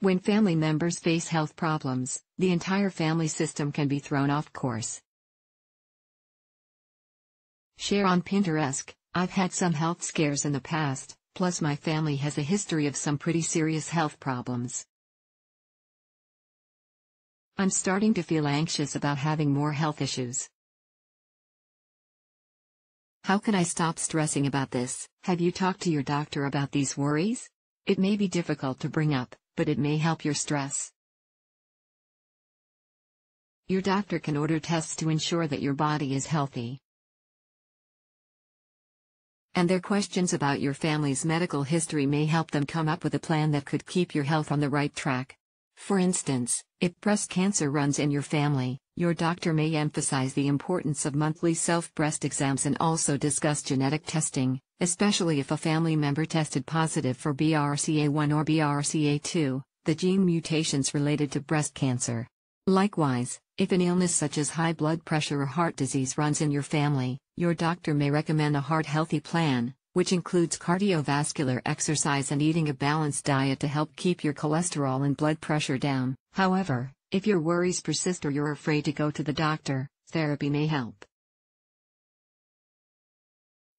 When family members face health problems, the entire family system can be thrown off course. Share on Pinterest, I've had some health scares in the past, plus my family has a history of some pretty serious health problems. I'm starting to feel anxious about having more health issues. How can I stop stressing about this? Have you talked to your doctor about these worries? It may be difficult to bring up, but it may help your stress. Your doctor can order tests to ensure that your body is healthy. And their questions about your family's medical history may help them come up with a plan that could keep your health on the right track. For instance, if breast cancer runs in your family, your doctor may emphasize the importance of monthly self-breast exams and also discuss genetic testing, especially if a family member tested positive for BRCA1 or BRCA2, the gene mutations related to breast cancer. Likewise, if an illness such as high blood pressure or heart disease runs in your family, your doctor may recommend a heart-healthy plan, which includes cardiovascular exercise and eating a balanced diet to help keep your cholesterol and blood pressure down. However, if your worries persist or you're afraid to go to the doctor, therapy may help.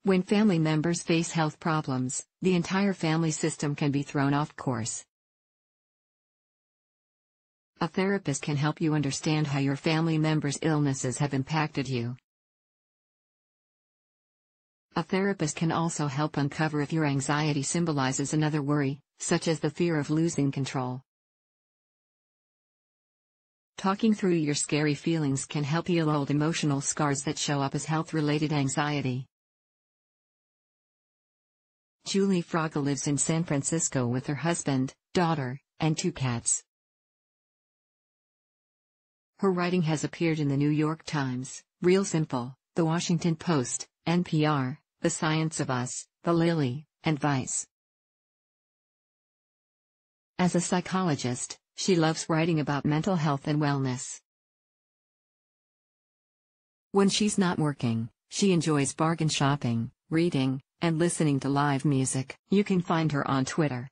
When family members face health problems, the entire family system can be thrown off course. A therapist can help you understand how your family members' illnesses have impacted you. A therapist can also help uncover if your anxiety symbolizes another worry, such as the fear of losing control. Talking through your scary feelings can help heal old emotional scars that show up as health related anxiety. Julie Fraga lives in San Francisco with her husband, daughter, and two cats. Her writing has appeared in the New York Times, Real Simple, The Washington Post, NPR, The Science of Us, The Lily, and Vice. As a psychologist, she loves writing about mental health and wellness. When she's not working, she enjoys bargain shopping, reading, and listening to live music. You can find her on Twitter